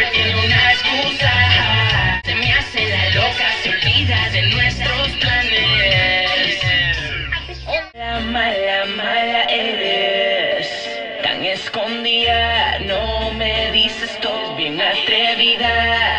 siempre tiene una excusa. Se me hace la loca, se olvida de nuestros planes. La mala, mala eres. Tan escondida, no me dices todo, bien atrevida.